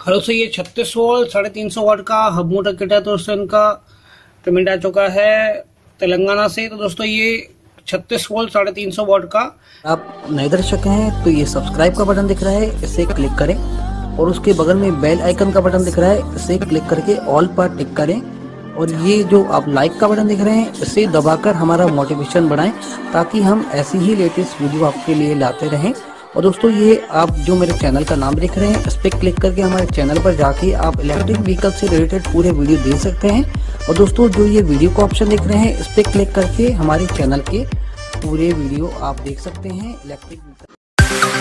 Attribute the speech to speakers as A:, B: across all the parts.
A: Hello सो ये छत्तीस volt, साढ़े तीन सौ वाट का हब मोटर किट है तो उससे इनका पेमेंट आ चुका है तेलंगाना से। तो दोस्तों ये छत्तीस वोल्ट, साढ़े तीन सौ वाट का।
B: आप नए दर्शक हैं तो ये सब्सक्राइब का बटन दिख रहा है, इसे क्लिक करें और उसके बगल में बेल आइकन का बटन दिख रहा है, इसे क्लिक करके ऑल पर टिक करें और ये जो आप लाइक का बटन दिख रहे हैं, इसे दबाकर हमारा मोटिवेशन बढ़ाएँ ताकि हम ऐसी ही लेटेस्ट वीडियो आपके लिए लाते रहें। और दोस्तों, ये आप जो मेरे चैनल का नाम देख रहे हैं, इस पर क्लिक करके हमारे चैनल पर जाके आप इलेक्ट्रिक व्हीकल से रिलेटेड पूरे वीडियो देख सकते हैं। और दोस्तों, जो ये वीडियो का ऑप्शन देख रहे हैं, इस पर क्लिक करके हमारे चैनल के पूरे वीडियो आप देख सकते हैं इलेक्ट्रिक व्हीकल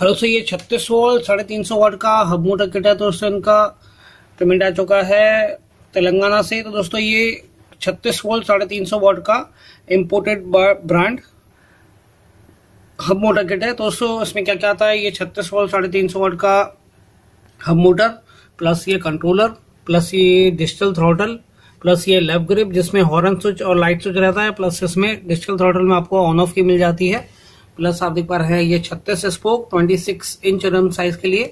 A: हेलो सो ये छत्तीस वोल्ट, साढ़े तीन सौ वाट का हब मोटर किट है दोस्तों इनका पेमेंट आ चुका है तेलंगाना से। तो दोस्तों ये छत्तीस वोल्ट, साढ़े तीन सौ वाट का imported brand hub motor kit है। तो दोस्तों इसमें क्या क्या आता है? ये छत्तीस वोल्ट, साढ़े तीन सौ वाट का हब मोटर प्लस ये कंट्रोलर प्लस ये डिजिटल थ्रोटल प्लस ये लेफ़्ट ग्रिप जिसमें हॉर्न स्विच और लाइट स्विच रहता है प्लस इसमें डिजिटल थ्रोटल में आपको ऑन ऑफ़ की मिल जाती है। प्लस आप देख पा रहे हैं, ये छत्तीस स्पोक 26 इंच रम साइज़ के लिए,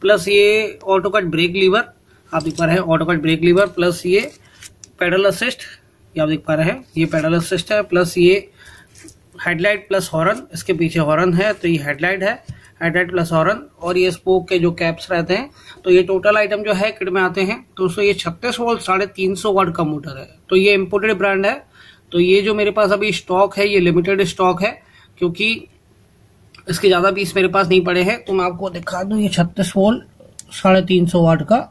A: प्लस ये ऑटो कट ब्रेक लीवर आप देख पा रहे हैं auto cut brake lever plus ये पेडल असिस्ट ये आप देख पा रहे हैं, ये पेडल असिस्ट है, प्लस ये हेडलाइट प्लस हॉर्न इसके पीछे हॉर्न है तो ये हेडलाइट है हेडलाइट प्लस हॉर्न और ये स्पोक के जो कैप्स रहते हैं तो ये टोटल आइटम जो है किट में आते हैं तो ये छत्तीस वोल्ट साढ़े तीन सौ वाट का मोटर है तो ये इम्पोर्टेड ब्रांड है तो ये जो मेरे पास अभी स्टॉक है, ये लिमिटेड स्टॉक है क्योंकि इसके ज़्यादा पीस मेरे पास नहीं पड़े हैं। तो मैं आपको दिखा दूँ ये छत्तीस वोल्ट, साढ़े तीन सौ वाट का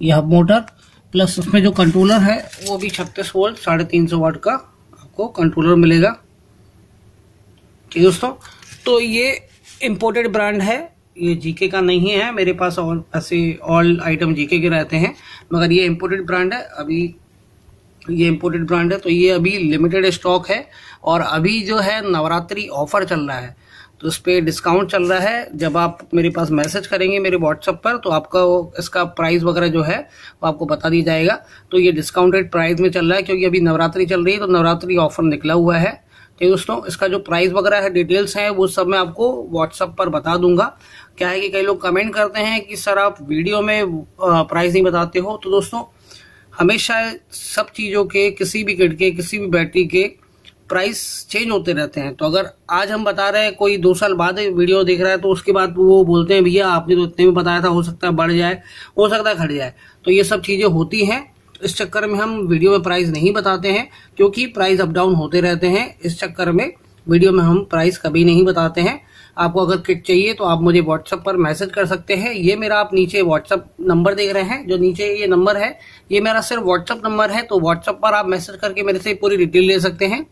A: यह मोटर प्लस उसमें जो कंट्रोलर है, वो भी छत्तीस वोल्ट, साढ़े तीन सौ वाट का आपको कंट्रोलर मिलेगा। ठीक है दोस्तों? तो ये इम्पोर्टेड ब्रांड है, ये जीके का नहीं है, मेरे पास और ऐसे ऑल आइटम जीके के रहते हैं, मगर ये इम्पोर्टेड ब्रांड है। अभी ये इम्पोर्टेड ब्रांड है तो ये अभी लिमिटेड स्टॉक है और अभी जो है नवरात्रि ऑफ़र चल रहा है। तो इस पर डिस्काउंट चल रहा है। जब आप मेरे पास मैसेज करेंगे मेरे व्हाट्सअप पर तो आपका इसका प्राइस वगैरह जो है, वो आपको बता दिया जाएगा। तो ये डिस्काउंटेड प्राइस में चल रहा है, क्योंकि अभी नवरात्रि चल रही है तो नवरात्रि ऑफ़र निकला हुआ है। तो दोस्तों, इसका जो प्राइस वगैरह है डिटेल्स हैं, वो सब मैं आपको व्हाट्सएप पर बता दूँगा। क्या है कि कई लोग कमेंट करते हैं कि, सर, आप वीडियो में प्राइस नहीं बताते हो? तो दोस्तों हमेशा सब चीज़ों के, किसी भी किट के, किसी भी बैटरी के प्राइस चेंज होते रहते हैं। तो अगर आज हम बता रहे हैं, कोई दो साल बाद वीडियो देख रहा है तो उसके बाद वो बोलते हैं, भैया, आपने तो इतने में बताया था, हो सकता है बढ़ जाए, हो सकता है घट जाए। तो ये सब चीज़ें होती हैं। इस चक्कर में हम वीडियो में प्राइस नहीं बताते हैं, क्योंकि प्राइस अप डाउन होते रहते हैं। इस चक्कर में वीडियो में हम प्राइस कभी नहीं बताते हैं। आपको अगर किट चाहिए तो आप मुझे व्हाट्सएप पर मैसेज कर सकते हैं। ये मेरा आप नीचे व्हाट्सएप नंबर देख रहे हैं, जो नीचे ये नंबर है। ये मेरा सिर्फ़ व्हाट्सएप नंबर है तो व्हाट्सएप पर आप मैसेज करके मेरे से पूरी डिटेल ले सकते हैं।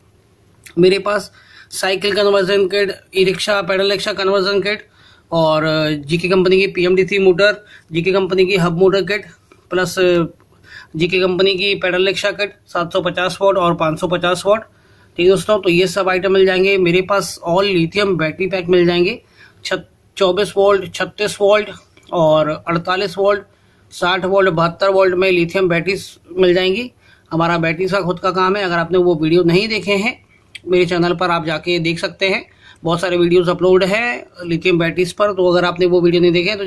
A: मेरे पास cycle conversion kit e rickshaw pedal rickshaw conversion kit और जीके कंपनी की पीएमडीसी मोटर, जीके कंपनी की hub motor kit, plus GK company की पैडल रिक्शा किट 750 वॉट और 550 वॉट ठीक है दोस्तों तो ये सब आइटम मिल जाएँगे। मेरे पास ऑल लिथियम बैटरी पैक मिल जाएँगे। चौबीस वोल्ट छत्तीस वोल्ट और अड़तालीस वोल्ट साठ वोल्ट बहत्तर वोल्ट में लिथियम बैटरीज मिल जाएँगी। हमारा बैटरीज का खुद का काम है। अगर आपने वो वीडियो नहीं देखे हैं, मेरे चैनल पर आप जाके देख सकते हैं। बहुत सारे वीडियोस अपलोड है लिथियम बैटरीज पर तो अगर आपने वो वीडियो नहीं देखे तो